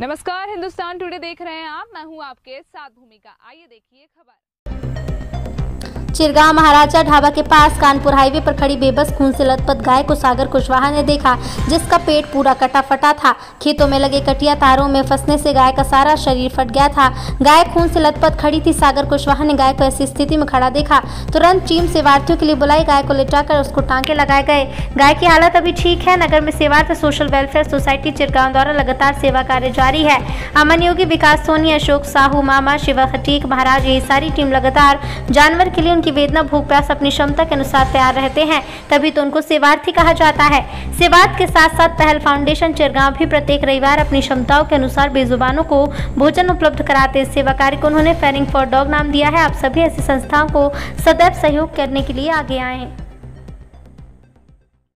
नमस्कार, हिंदुस्तान टुडे देख रहे हैं आप। मैं हूँ आपके साथ भूमिका। आइए देखिए खबर। चिरगांव महाराजा ढाबा के पास कानपुर हाईवे पर खड़ी बेबस खून से लथपथ गाय को सागर कुशवाहा ने देखा, जिसका पेट पूरा कटा फटा था। खेतों में लगे कटिया तारों में फंसने से गाय का सारा शरीर फट गया था। गाय खून से लथपथ खड़ी थी, सागर कुशवाहा ने गाय को ऐसी स्थिति में खड़ा देखा। तुरंत टीम सेवार्थियों के लिए बुलाई, गाय को लिटाकर उसको टांके लगाए गए। गाय की हालत अभी ठीक है, नगर में सेवार्थ सोशल वेलफेयर सोसाइटी चिरगांव द्वारा लगातार सेवा कार्य जारी है। अमन योगी, विकास सोनी, अशोक साहू, मामा, शिवा खटीक, महाराज, यही सारी टीम लगातार जानवर के लिए उनकी वेदना, भूख, प्यास अपनी क्षमता के अनुसार तैयार रहते हैं, तभी तो उनको सेवार्थी कहा जाता है। सेवार्थ के साथ साथ पहल फाउंडेशन चिरगांव भी प्रत्येक रविवार अपनी क्षमताओं के अनुसार बेजुबानों को भोजन उपलब्ध कराते सेवा कार्य को उन्होंने फेरिंग फॉर डॉग नाम दिया है। आप सभी ऐसी संस्थाओं को सदैव सहयोग करने के लिए आगे आए।